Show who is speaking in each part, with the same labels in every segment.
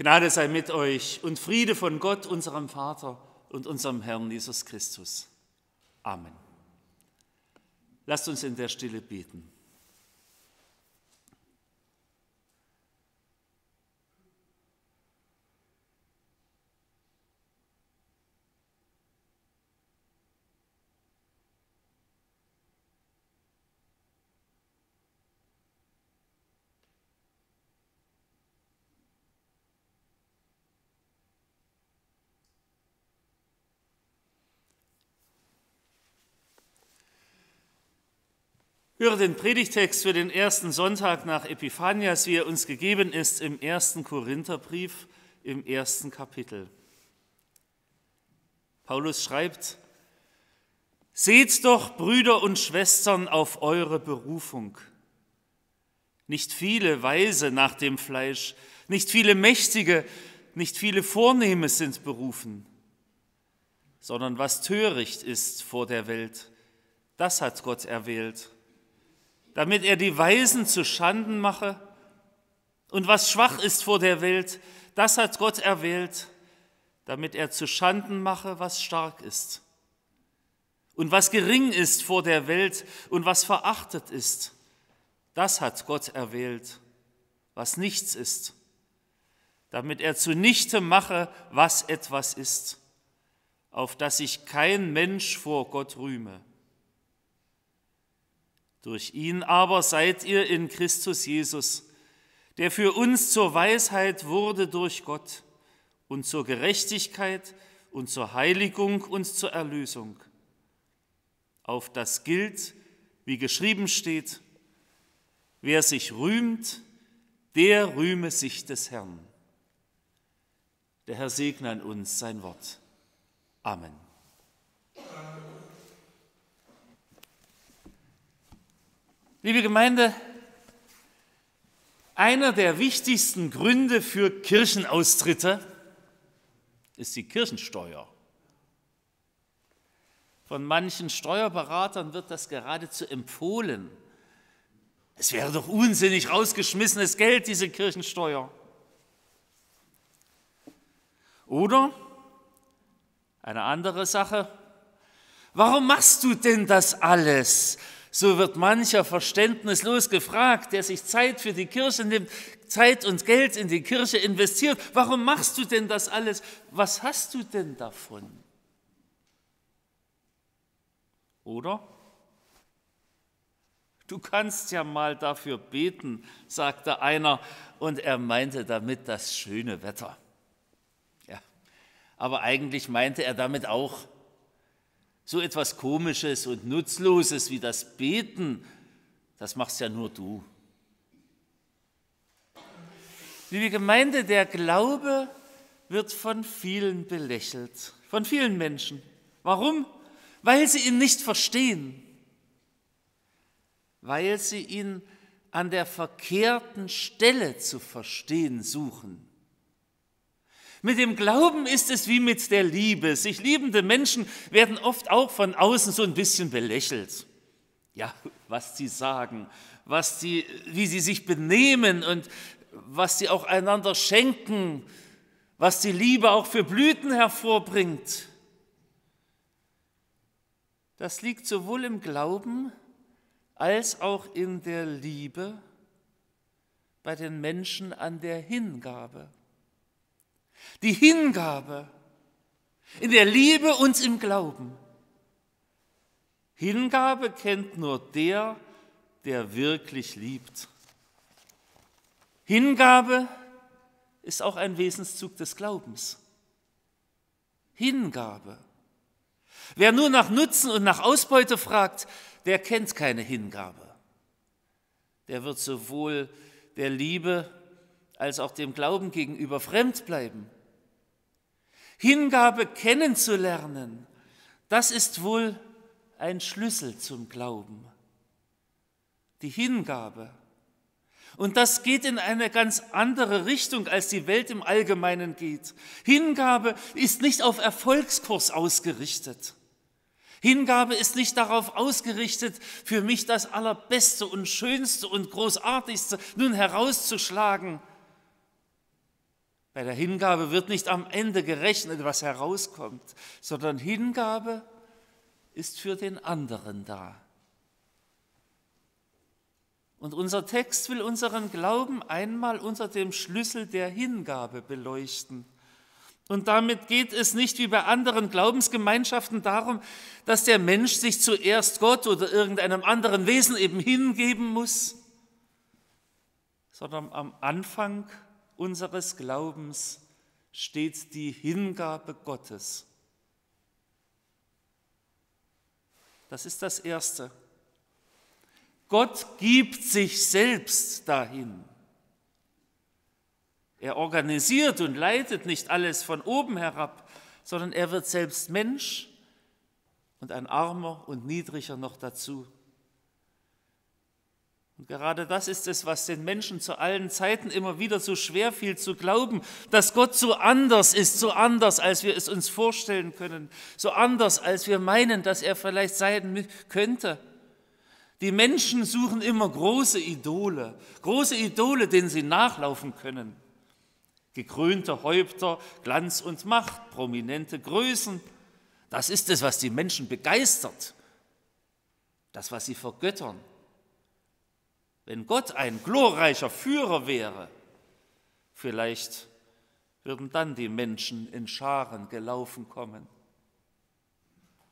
Speaker 1: Gnade sei mit euch und Friede von Gott, unserem Vater und unserem Herrn Jesus Christus. Amen. Lasst uns in der Stille beten. Höre den Predigtext für den ersten Sonntag nach Epiphanias, wie er uns gegeben ist, im ersten Korintherbrief im ersten Kapitel. Paulus schreibt, Seht doch, Brüder und Schwestern, auf eure Berufung. Nicht viele Weise nach dem Fleisch, nicht viele Mächtige, nicht viele Vornehme sind berufen, sondern was töricht ist vor der Welt, das hat Gott erwählt damit er die Weisen zu Schanden mache. Und was schwach ist vor der Welt, das hat Gott erwählt, damit er zu Schanden mache, was stark ist. Und was gering ist vor der Welt und was verachtet ist, das hat Gott erwählt, was nichts ist, damit er zunichte mache, was etwas ist, auf das sich kein Mensch vor Gott rühme. Durch ihn aber seid ihr in Christus Jesus, der für uns zur Weisheit wurde durch Gott und zur Gerechtigkeit und zur Heiligung und zur Erlösung. Auf das gilt, wie geschrieben steht, wer sich rühmt, der rühme sich des Herrn. Der Herr segne an uns sein Wort. Amen. Liebe Gemeinde, einer der wichtigsten Gründe für Kirchenaustritte ist die Kirchensteuer. Von manchen Steuerberatern wird das geradezu empfohlen. Es wäre doch unsinnig rausgeschmissenes Geld, diese Kirchensteuer. Oder eine andere Sache, warum machst du denn das alles? So wird mancher verständnislos gefragt, der sich Zeit für die Kirche nimmt, Zeit und Geld in die Kirche investiert. Warum machst du denn das alles? Was hast du denn davon? Oder? Du kannst ja mal dafür beten, sagte einer, und er meinte damit das schöne Wetter. Ja, aber eigentlich meinte er damit auch so etwas Komisches und Nutzloses wie das Beten, das machst ja nur du. Liebe Gemeinde, der Glaube wird von vielen belächelt, von vielen Menschen. Warum? Weil sie ihn nicht verstehen, weil sie ihn an der verkehrten Stelle zu verstehen suchen. Mit dem Glauben ist es wie mit der Liebe. Sich liebende Menschen werden oft auch von außen so ein bisschen belächelt. Ja, was sie sagen, was sie, wie sie sich benehmen und was sie auch einander schenken, was die Liebe auch für Blüten hervorbringt. Das liegt sowohl im Glauben als auch in der Liebe bei den Menschen an der Hingabe. Die Hingabe in der Liebe und im Glauben. Hingabe kennt nur der, der wirklich liebt. Hingabe ist auch ein Wesenszug des Glaubens. Hingabe. Wer nur nach Nutzen und nach Ausbeute fragt, der kennt keine Hingabe. Der wird sowohl der Liebe als auch dem Glauben gegenüber fremd bleiben. Hingabe kennenzulernen, das ist wohl ein Schlüssel zum Glauben. Die Hingabe. Und das geht in eine ganz andere Richtung, als die Welt im Allgemeinen geht. Hingabe ist nicht auf Erfolgskurs ausgerichtet. Hingabe ist nicht darauf ausgerichtet, für mich das Allerbeste und Schönste und Großartigste nun herauszuschlagen, Bei der Hingabe wird nicht am Ende gerechnet, was herauskommt, sondern Hingabe ist für den anderen da. Und unser Text will unseren Glauben einmal unter dem Schlüssel der Hingabe beleuchten. Und damit geht es nicht wie bei anderen Glaubensgemeinschaften darum, dass der Mensch sich zuerst Gott oder irgendeinem anderen Wesen eben hingeben muss, sondern am Anfang unseres Glaubens steht die Hingabe Gottes. Das ist das Erste. Gott gibt sich selbst dahin. Er organisiert und leitet nicht alles von oben herab, sondern er wird selbst Mensch und ein armer und niedriger noch dazu. Und gerade das ist es, was den Menschen zu allen Zeiten immer wieder so schwer fiel zu glauben, dass Gott so anders ist, so anders, als wir es uns vorstellen können, so anders, als wir meinen, dass er vielleicht sein könnte. Die Menschen suchen immer große Idole, große Idole, denen sie nachlaufen können. Gekrönte Häupter, Glanz und Macht, prominente Größen. Das ist es, was die Menschen begeistert, das, was sie vergöttern. Wenn Gott ein glorreicher Führer wäre, vielleicht würden dann die Menschen in Scharen gelaufen kommen.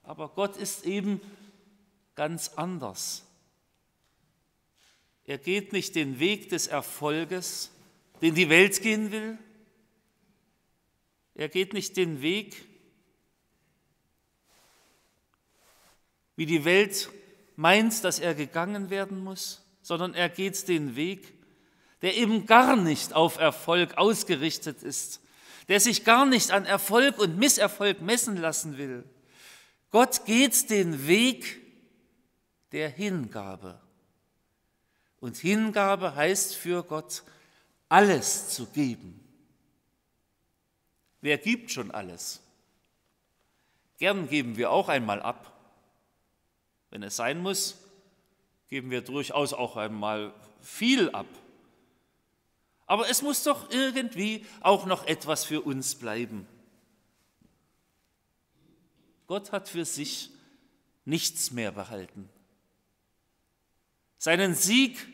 Speaker 1: Aber Gott ist eben ganz anders. Er geht nicht den Weg des Erfolges, den die Welt gehen will. Er geht nicht den Weg, wie die Welt meint, dass er gegangen werden muss sondern er geht den Weg, der eben gar nicht auf Erfolg ausgerichtet ist, der sich gar nicht an Erfolg und Misserfolg messen lassen will. Gott geht den Weg der Hingabe. Und Hingabe heißt für Gott, alles zu geben. Wer gibt schon alles? Gern geben wir auch einmal ab. Wenn es sein muss, geben wir durchaus auch einmal viel ab. Aber es muss doch irgendwie auch noch etwas für uns bleiben. Gott hat für sich nichts mehr behalten. Seinen Sieg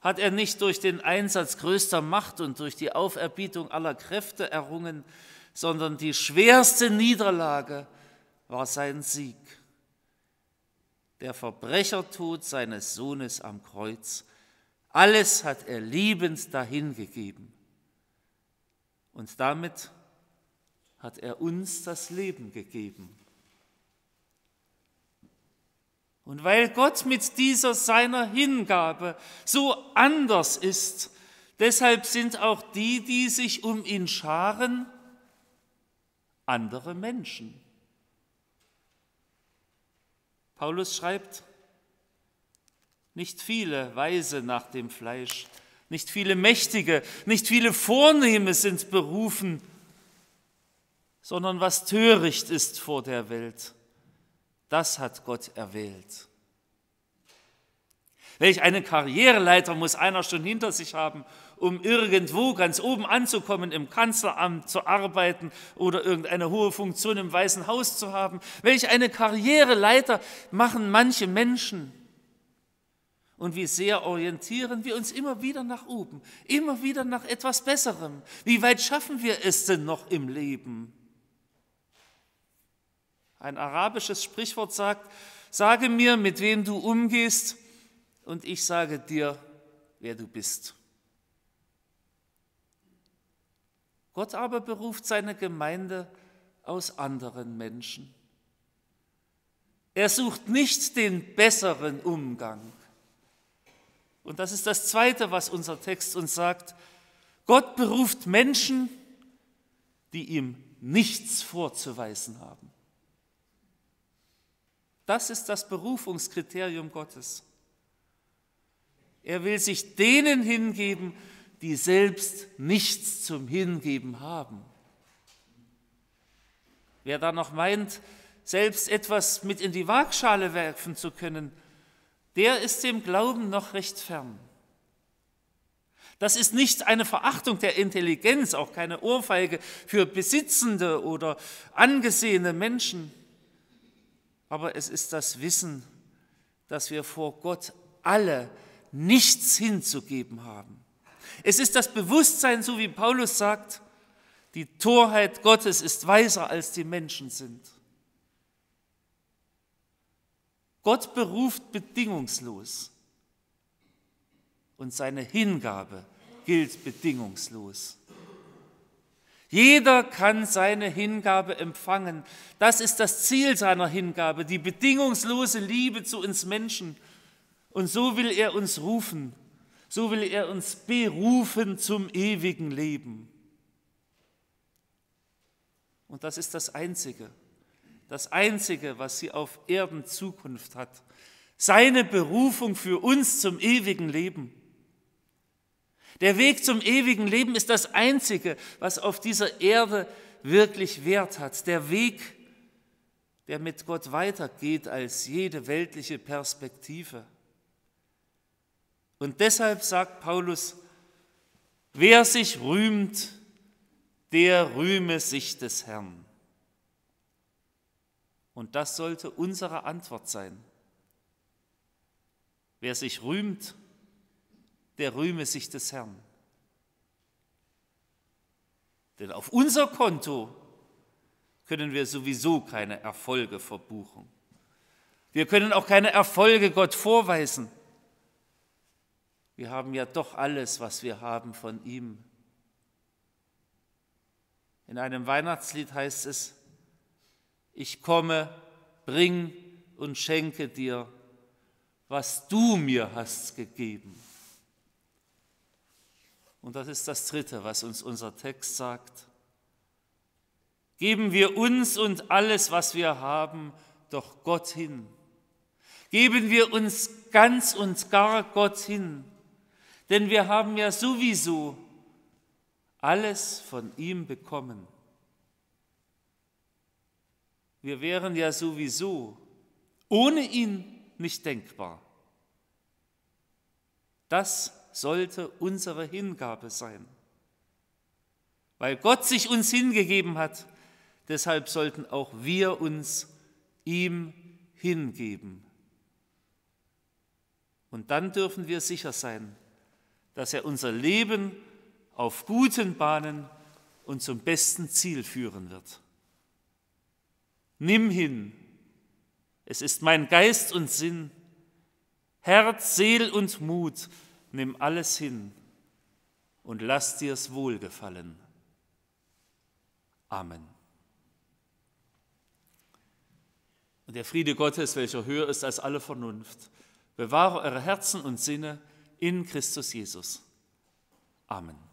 Speaker 1: hat er nicht durch den Einsatz größter Macht und durch die Auferbietung aller Kräfte errungen, sondern die schwerste Niederlage war sein Sieg der Verbrechertod seines Sohnes am Kreuz. Alles hat er liebend dahingegeben. Und damit hat er uns das Leben gegeben. Und weil Gott mit dieser seiner Hingabe so anders ist, deshalb sind auch die, die sich um ihn scharen, andere Menschen. Paulus schreibt, nicht viele Weise nach dem Fleisch, nicht viele Mächtige, nicht viele Vornehme sind berufen, sondern was töricht ist vor der Welt, das hat Gott erwählt. Welch eine Karriereleiter muss einer schon hinter sich haben, um irgendwo ganz oben anzukommen, im Kanzleramt zu arbeiten oder irgendeine hohe Funktion im Weißen Haus zu haben. Welch eine Karriereleiter machen manche Menschen. Und wie sehr orientieren wir uns immer wieder nach oben, immer wieder nach etwas Besserem. Wie weit schaffen wir es denn noch im Leben? Ein arabisches Sprichwort sagt, sage mir, mit wem du umgehst, und ich sage dir, wer du bist. Gott aber beruft seine Gemeinde aus anderen Menschen. Er sucht nicht den besseren Umgang. Und das ist das Zweite, was unser Text uns sagt. Gott beruft Menschen, die ihm nichts vorzuweisen haben. Das ist das Berufungskriterium Gottes. Er will sich denen hingeben, die selbst nichts zum Hingeben haben. Wer da noch meint, selbst etwas mit in die Waagschale werfen zu können, der ist dem Glauben noch recht fern. Das ist nicht eine Verachtung der Intelligenz, auch keine Ohrfeige für besitzende oder angesehene Menschen, aber es ist das Wissen, dass wir vor Gott alle nichts hinzugeben haben. Es ist das Bewusstsein, so wie Paulus sagt, die Torheit Gottes ist weiser als die Menschen sind. Gott beruft bedingungslos und seine Hingabe gilt bedingungslos. Jeder kann seine Hingabe empfangen. Das ist das Ziel seiner Hingabe, die bedingungslose Liebe zu uns Menschen. Und so will er uns rufen, so will er uns berufen zum ewigen Leben. Und das ist das Einzige, das Einzige, was sie auf Erden Zukunft hat. Seine Berufung für uns zum ewigen Leben. Der Weg zum ewigen Leben ist das Einzige, was auf dieser Erde wirklich Wert hat. Der Weg, der mit Gott weitergeht als jede weltliche Perspektive. Und deshalb sagt Paulus, wer sich rühmt, der rühme sich des Herrn. Und das sollte unsere Antwort sein. Wer sich rühmt, der rühme sich des Herrn. Denn auf unser Konto können wir sowieso keine Erfolge verbuchen. Wir können auch keine Erfolge Gott vorweisen. Wir haben ja doch alles, was wir haben von ihm. In einem Weihnachtslied heißt es, ich komme, bring und schenke dir, was du mir hast gegeben. Und das ist das Dritte, was uns unser Text sagt. Geben wir uns und alles, was wir haben, doch Gott hin. Geben wir uns ganz und gar Gott hin, denn wir haben ja sowieso alles von ihm bekommen. Wir wären ja sowieso ohne ihn nicht denkbar. Das sollte unsere Hingabe sein. Weil Gott sich uns hingegeben hat, deshalb sollten auch wir uns ihm hingeben. Und dann dürfen wir sicher sein, dass er unser Leben auf guten Bahnen und zum besten Ziel führen wird. Nimm hin, es ist mein Geist und Sinn, Herz, Seel und Mut, nimm alles hin und lass dir's wohlgefallen. Amen. Und der Friede Gottes, welcher höher ist als alle Vernunft, bewahre eure Herzen und Sinne in Christus Jesus. Amen.